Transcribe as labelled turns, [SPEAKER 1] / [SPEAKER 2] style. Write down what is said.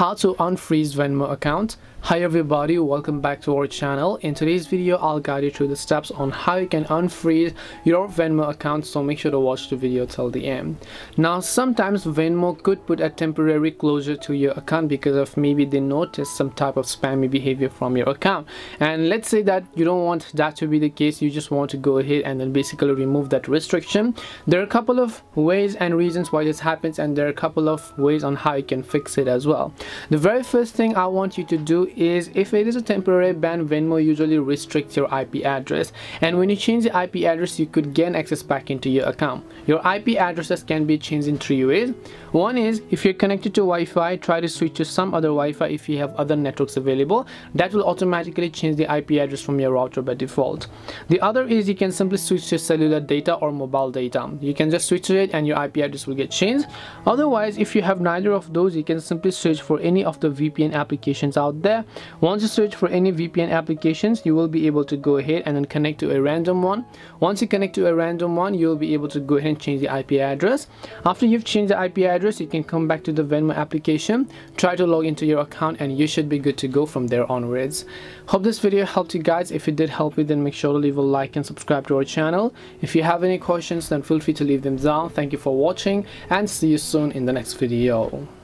[SPEAKER 1] how to unfreeze Venmo account Hi everybody, welcome back to our channel. In today's video, I'll guide you through the steps on how you can unfreeze your Venmo account, so make sure to watch the video till the end. Now, sometimes Venmo could put a temporary closure to your account because of maybe they notice some type of spammy behavior from your account. And let's say that you don't want that to be the case, you just want to go ahead and then basically remove that restriction. There are a couple of ways and reasons why this happens and there are a couple of ways on how you can fix it as well. The very first thing I want you to do is if it is a temporary ban Venmo usually restricts your IP address. And when you change the IP address you could gain access back into your account. Your IP addresses can be changed in three ways. One is if you're connected to Wi-Fi try to switch to some other Wi-Fi if you have other networks available. That will automatically change the IP address from your router by default. The other is you can simply switch to cellular data or mobile data. You can just switch to it and your IP address will get changed. Otherwise if you have neither of those you can simply search for any of the VPN applications out there once you search for any VPN applications you will be able to go ahead and then connect to a random one. Once you connect to a random one you'll be able to go ahead and change the IP address. After you've changed the IP address you can come back to the Venmo application try to log into your account and you should be good to go from there onwards. Hope this video helped you guys. If it did help you then make sure to leave a like and subscribe to our channel. If you have any questions then feel free to leave them down. Thank you for watching and see you soon in the next video